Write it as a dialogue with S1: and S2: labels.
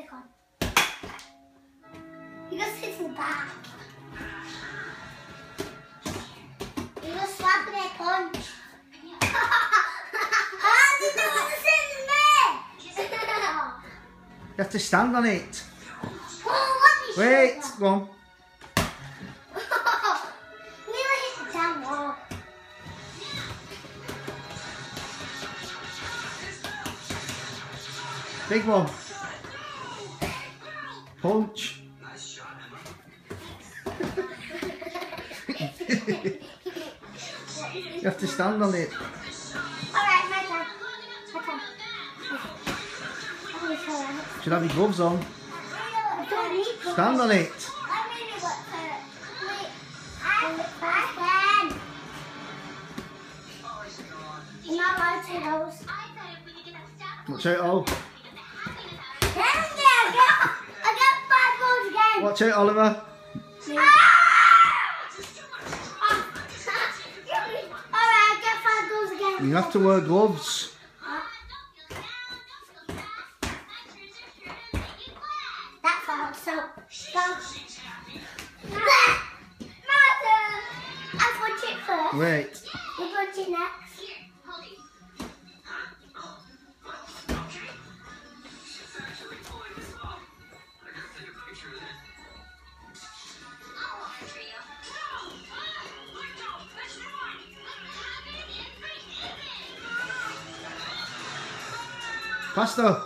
S1: pick on. You just in the back. You just slap and a punch. You don't want to sit in the
S2: You have to stand on it.
S1: Oh,
S2: Wait, go on.
S1: Nearly hit the damn wall.
S2: Big one. Punch. you have to stand on it.
S1: Alright, my turn. My turn.
S2: Should have your gloves on. Stand on it.
S1: I really want
S2: Watch out, Oliver.
S1: Alright, I got five goals again.
S2: You have to wear gloves.
S1: That failed, so go. Martha! I punch it first.
S2: Wait.
S1: It next.
S2: Pastor